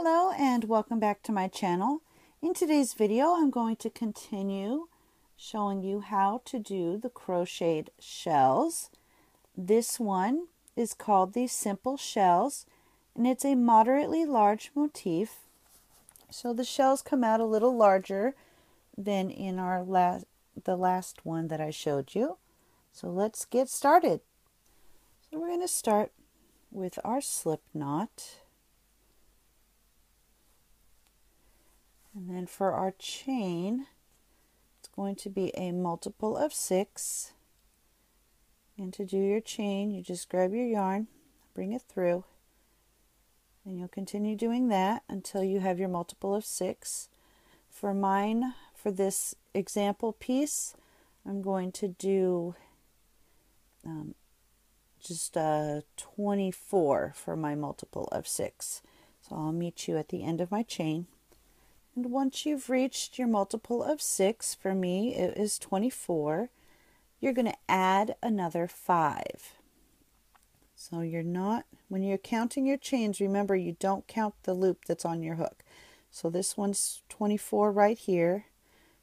Hello and welcome back to my channel. In today's video I'm going to continue showing you how to do the crocheted shells. This one is called the Simple Shells and it's a moderately large motif. So the shells come out a little larger than in our last the last one that I showed you. So let's get started. So we're going to start with our slip knot. And then for our chain, it's going to be a multiple of six. And to do your chain, you just grab your yarn, bring it through, and you'll continue doing that until you have your multiple of six. For mine, for this example piece, I'm going to do um, just uh, 24 for my multiple of 6. So I'll meet you at the end of my chain. And once you've reached your multiple of 6, for me it is 24, you're going to add another 5. So you're not, when you're counting your chains, remember you don't count the loop that's on your hook. So this one's 24 right here,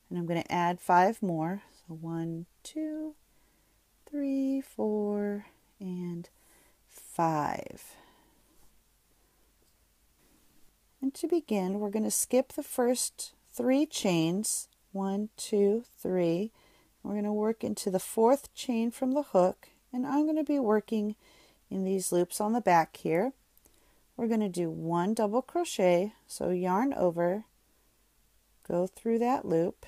and I'm going to add 5 more. So 1, 2, 3, 4, and 5. And to begin, we're going to skip the first three chains, one, two, three. We're going to work into the fourth chain from the hook, and I'm going to be working in these loops on the back here. We're going to do one double crochet, so yarn over, go through that loop,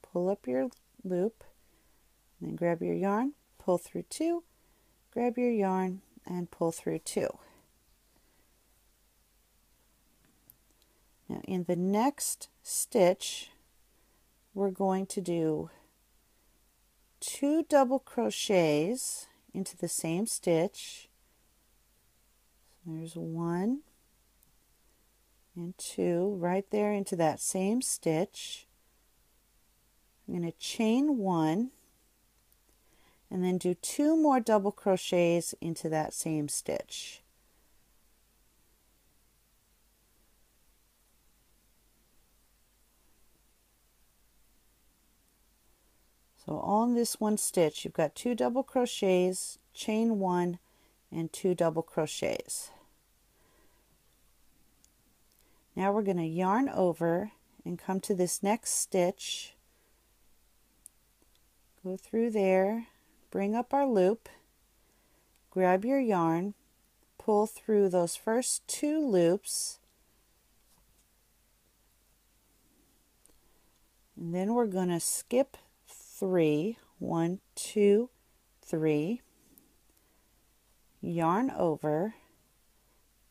pull up your loop, then grab your yarn, pull through two, grab your yarn, and pull through two. Now in the next stitch, we're going to do two double crochets into the same stitch. So there's one and two right there into that same stitch. I'm going to chain one and then do two more double crochets into that same stitch. So on this one stitch, you've got two double crochets, chain one, and two double crochets. Now we're going to yarn over and come to this next stitch. Go through there, bring up our loop, grab your yarn, pull through those first two loops, and then we're going to skip three, one, two, three, yarn over,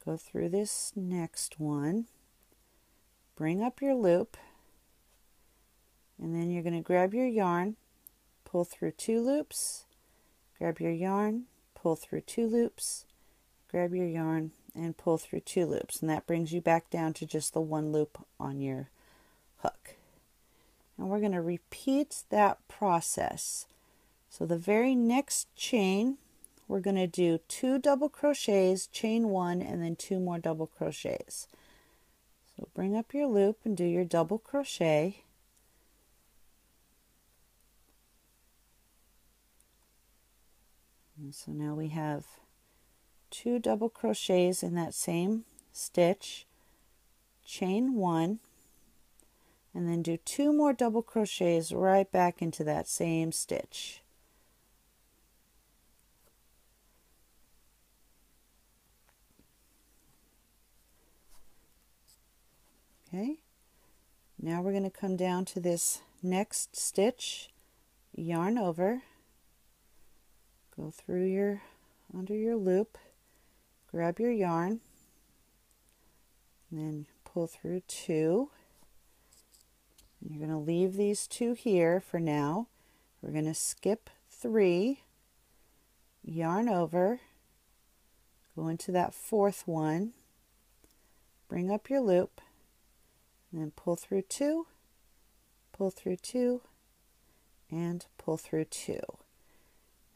go through this next one, bring up your loop, and then you're going to grab your yarn, pull through two loops, grab your yarn, pull through two loops, grab your yarn, and pull through two loops. And that brings you back down to just the one loop on your hook. And we're going to repeat that process. So the very next chain, we're going to do two double crochets, chain one, and then two more double crochets. So bring up your loop and do your double crochet. And so now we have two double crochets in that same stitch, chain one, and then do two more double crochets right back into that same stitch. Okay, now we're going to come down to this next stitch, yarn over, go through your under your loop, grab your yarn, and then pull through two you're going to leave these two here for now. We're going to skip three, yarn over, go into that fourth one, bring up your loop, and then pull through two, pull through two, and pull through two.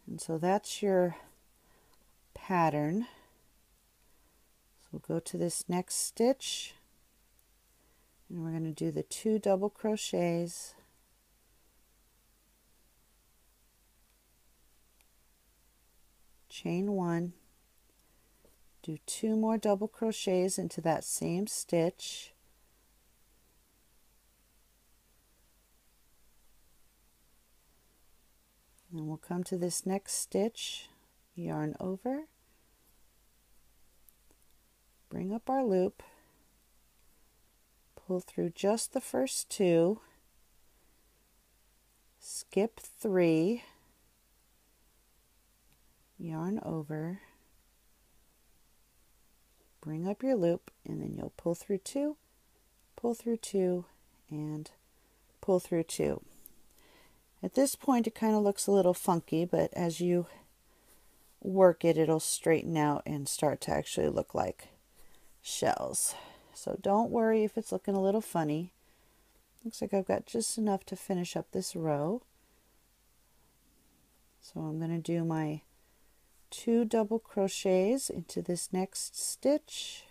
And so that's your pattern. So we'll go to this next stitch and we're going to do the two double crochets. Chain one. Do two more double crochets into that same stitch. And we'll come to this next stitch yarn over. Bring up our loop pull through just the first two. Skip three. Yarn over. Bring up your loop and then you'll pull through two pull through two and pull through two. At this point it kind of looks a little funky but as you work it it'll straighten out and start to actually look like shells so don't worry if it's looking a little funny. Looks like I've got just enough to finish up this row. So I'm going to do my two double crochets into this next stitch.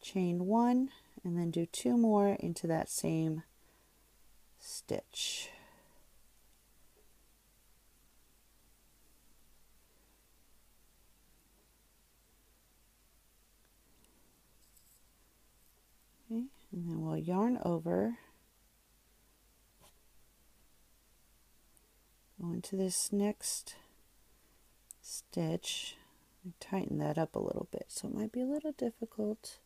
Chain one and then do two more into that same stitch okay and then we'll yarn over. Go into this next stitch. Tighten that up a little bit so it might be a little difficult.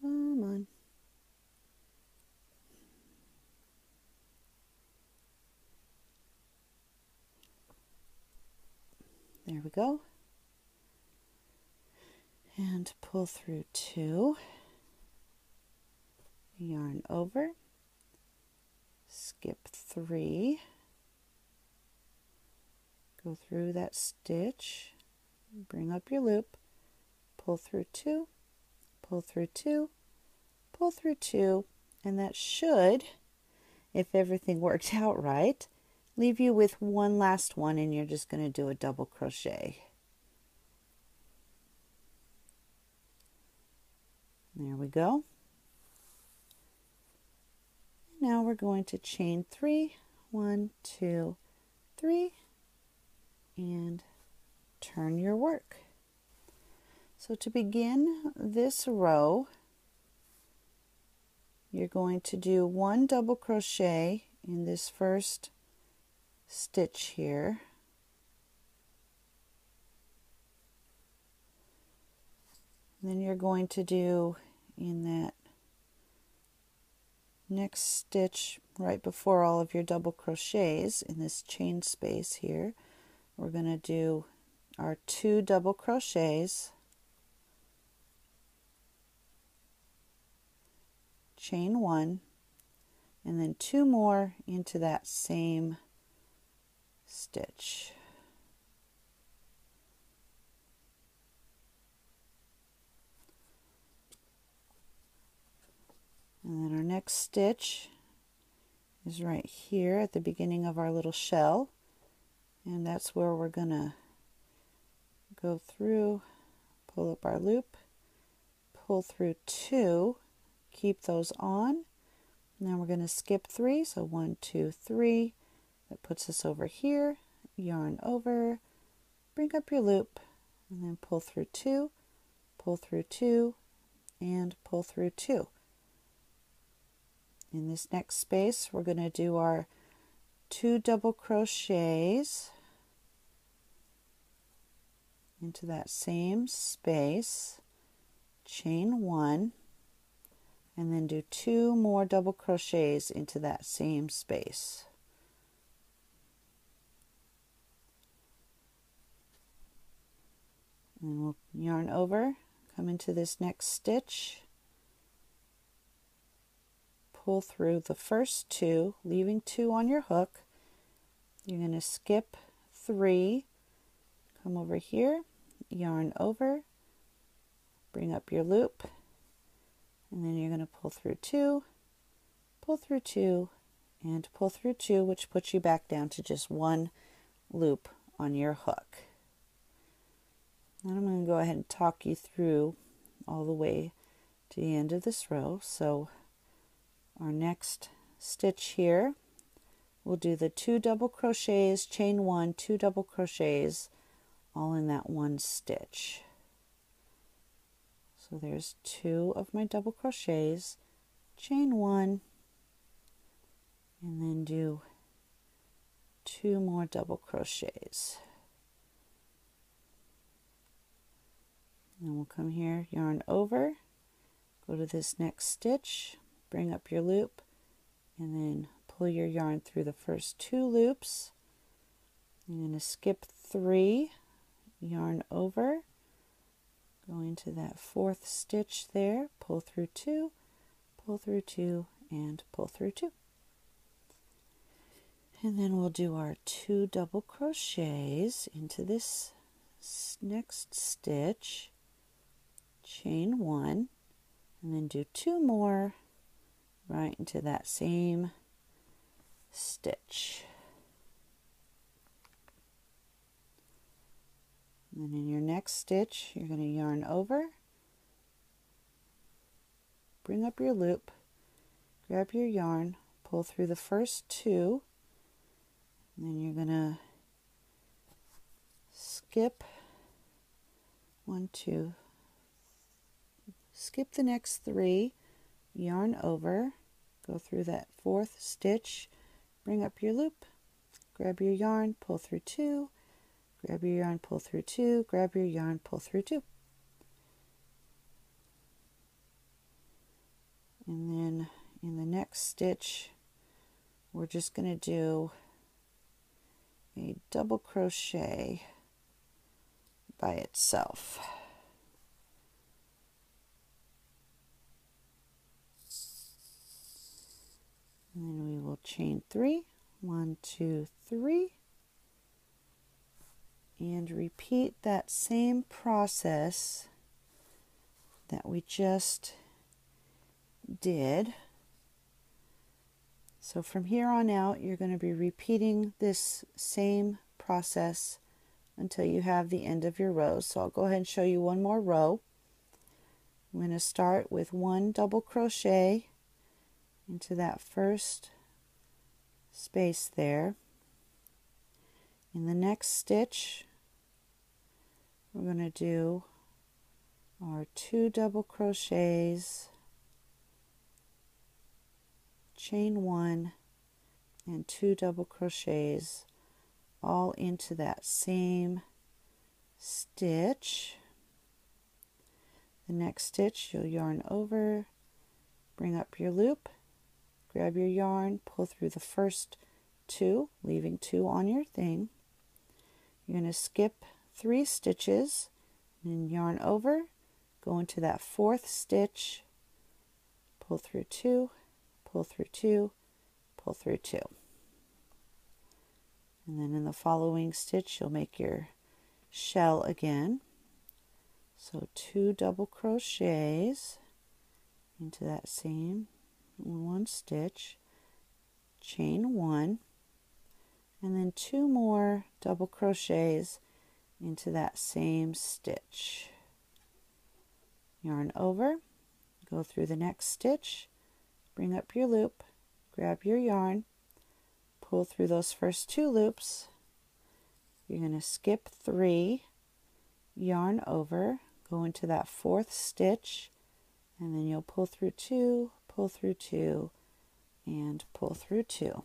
Come on. There we go and pull through two. Yarn over. Skip three, go through that stitch, bring up your loop, pull through two, pull through two, pull through two, and that should, if everything worked out right, leave you with one last one and you're just going to do a double crochet. There we go. Now we're going to chain three, one, two, three, and turn your work. So to begin this row, you're going to do one double crochet in this first stitch here. Then you're going to do in that next stitch right before all of your double crochets in this chain space here we're going to do our two double crochets. Chain one and then two more into that same stitch And then our next stitch is right here at the beginning of our little shell. And that's where we're to go through, pull up our loop, pull through two, keep those on. Now we're going to skip three, so one, two, three. That puts us over here, yarn over, bring up your loop, and then pull through two, pull through two, and pull through two. In this next space, we're going to do our two double crochets into that same space, chain one, and then do two more double crochets into that same space. And we'll yarn over, come into this next stitch, pull through the first two, leaving two on your hook. You're going to skip three, come over here, yarn over, bring up your loop, and then you're going to pull through two, pull through two, and pull through two, which puts you back down to just one loop on your hook. And I'm going to go ahead and talk you through all the way to the end of this row. So our next stitch here, we'll do the two double crochets, chain one, two double crochets, all in that one stitch. So there's two of my double crochets, chain one, and then do two more double crochets. and we'll come here, yarn over, go to this next stitch, bring up your loop, and then pull your yarn through the first two loops. You're going to skip three, yarn over, go into that fourth stitch there, pull through two, pull through two, and pull through two. And then we'll do our two double crochets into this next stitch chain one and then do two more right into that same stitch. And then in your next stitch, you're going to yarn over, bring up your loop, grab your yarn, pull through the first two, and then you're going to skip one, two, skip the next three, yarn over, go through that fourth stitch, bring up your loop, grab your yarn, pull through two, grab your yarn, pull through two, grab your yarn, pull through two. And then in the next stitch, we're just going to do a double crochet by itself. And then we will chain three, one, two, three, and repeat that same process that we just did. So from here on out, you're going to be repeating this same process until you have the end of your row. So I'll go ahead and show you one more row. I'm going to start with one double crochet into that first space there. In the next stitch, we're going to do our two double crochets, chain one, and two double crochets all into that same stitch. The next stitch, you'll yarn over, bring up your loop, grab your yarn, pull through the first two, leaving two on your thing. You're going to skip three stitches and yarn over, go into that fourth stitch, pull through two, pull through two, pull through two. And then in the following stitch, you'll make your shell again. So two double crochets into that same one stitch, chain one, and then two more double crochets into that same stitch. Yarn over, go through the next stitch, bring up your loop, grab your yarn, pull through those first two loops. You're going to skip three, yarn over, go into that fourth stitch, and then you'll pull through two, pull through two, and pull through two.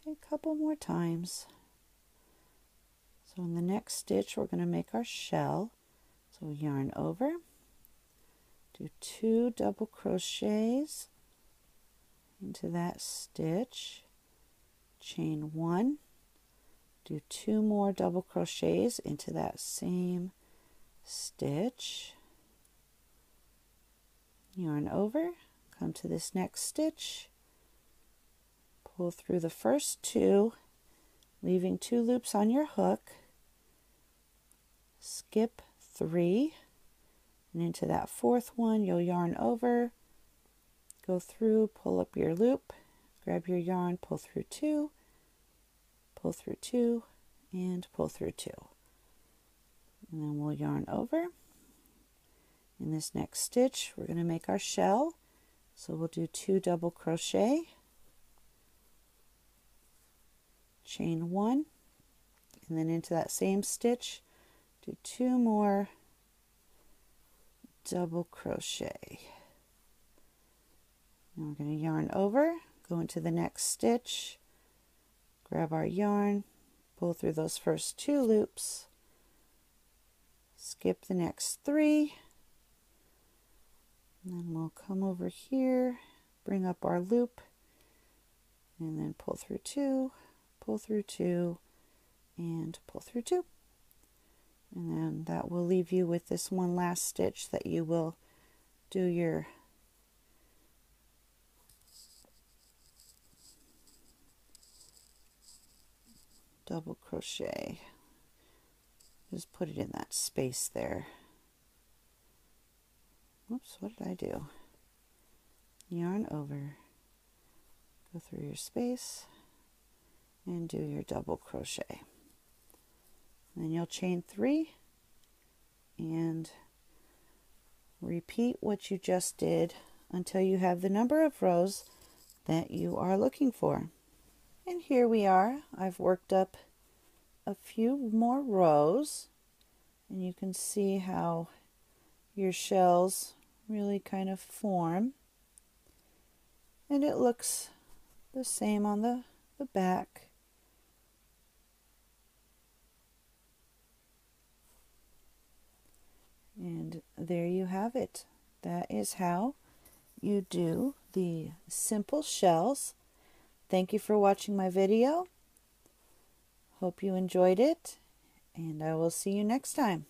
Okay, a couple more times. So in the next stitch, we're going to make our shell. So yarn over, do two double crochets into that stitch, chain one, do two more double crochets into that same stitch, yarn over, come to this next stitch, pull through the first two, leaving two loops on your hook, skip three, and into that fourth one, you'll yarn over, go through, pull up your loop, grab your yarn, pull through two, pull through two, and pull through two. And then we'll yarn over. In this next stitch, we're going to make our shell. So we'll do two double crochet, chain one, and then into that same stitch, do two more double crochet. Now we're going to yarn over, go into the next stitch, grab our yarn, pull through those first two loops, skip the next three, and then we'll come over here, bring up our loop, and then pull through two, pull through two, and pull through two. And then that will leave you with this one last stitch that you will do your double crochet. Just put it in that space there. Whoops, what did I do? Yarn over, go through your space, and do your double crochet. Then you'll chain three and repeat what you just did until you have the number of rows that you are looking for. And here we are. I've worked up a few more rows and you can see how your shells really kind of form and it looks the same on the, the back. And there you have it. That is how you do the simple shells. Thank you for watching my video. Hope you enjoyed it, and I will see you next time.